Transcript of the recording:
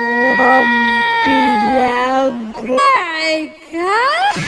Oh my God!